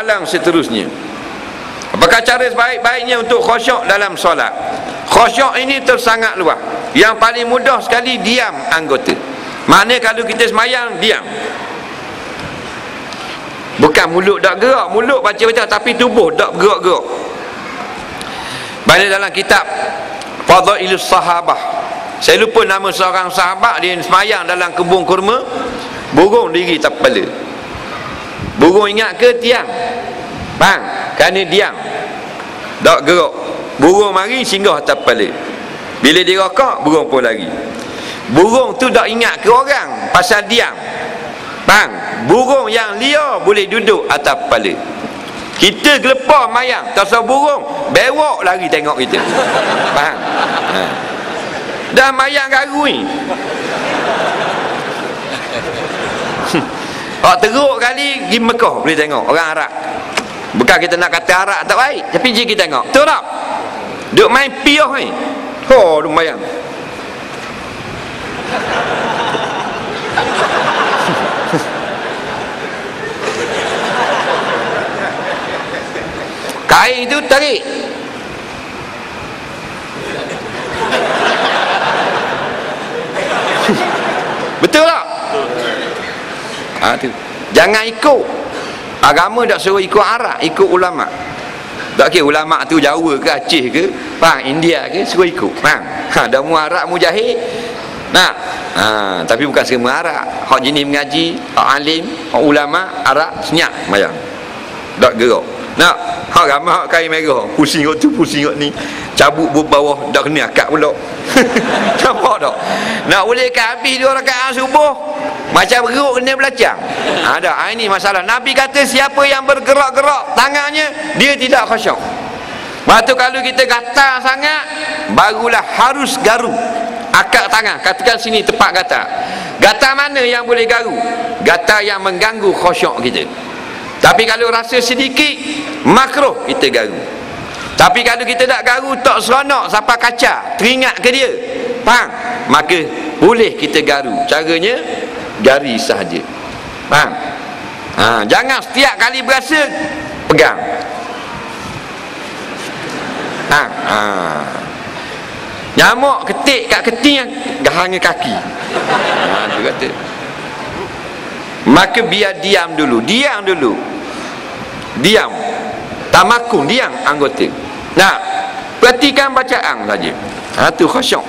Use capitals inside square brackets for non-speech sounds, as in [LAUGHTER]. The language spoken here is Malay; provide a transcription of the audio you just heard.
alang seterusnya. Apakah cara sebaik-baiknya untuk khusyuk dalam solat? Khusyuk ini tersangat luas. Yang paling mudah sekali diam anggota. Mana kalau kita semayang diam. Bukan mulut tak gerak mulut baca-baca tapi tubuh tak gerak-gerak. Banyak dalam kitab Fadailus Sahabah. Saya lupa nama seorang sahabat dia semayang dalam kebun kurma burung diri tak kepala burung ingat ke? Tiang bang kerana diam. Tak gerak burung mari singgah atas kepala bila dia rokok burung pun lagi burung tu tak ingat ke orang? Pasal diam. Bang burung yang liar boleh duduk atas kepala kita gelepar mayang. Tak usah burung bewok lagi tengok kita. Faham ha. dah mayang garu ni [LAUGHS] Orang teruk kali pergi Mekah boleh tengok orang Arab. Bukan kita nak kata Arab tak baik, tapi je kita tengok. Betul tak? Duk main piah ni. Ho, duk bayang. [LAUGHS] Kain itu tarik. [LAUGHS] Betul tak? Ha, tu. jangan ikut. Agama tak suruh ikut arah ikut ulama. Tak kira ulama tu Jawa ke Aceh ke faham? India ke suruh ikut faham? Ha, dah mu Arab mujahid nah ha, tapi bukan semua Arab. Hak jenis mengaji hak alim hak ulama Arab senyap mayang tak gerak. Nak hak ramai hak kain merah. Pusing kat tu pusing kat ni. Cabut bu bawah dah kena akak pula. [LAUGHS] Nampak tak? Nak boleh ke habis dua rakaat subuh macam beruk kena belajar. Ada. Ha, ini masalah. Nabi kata siapa yang bergerak-gerak tangannya dia tidak khusyuk. Waktu kalau kita gatal sangat barulah harus garu. Akak tangan. Katakan sini tepat gatal. Gatal mana yang boleh garu? Gatal yang mengganggu khusyuk kita. Tapi kalau rasa sedikit makruh kita garu. Tapi kalau kita tak garu tak seronok sampai kaca teringat ke dia faham maka boleh kita garu. Caranya jari sahaja. Faham? Ha, jangan setiap kali berasa pegang. Ha, ha. nyamuk ketik kat keting gahanga kaki. Ha, tu kata. Maka biar diam dulu diam dulu. Diam. Tamakun diam anggota. Nah perhatikan bacaan saja. Ha, tu khusyuk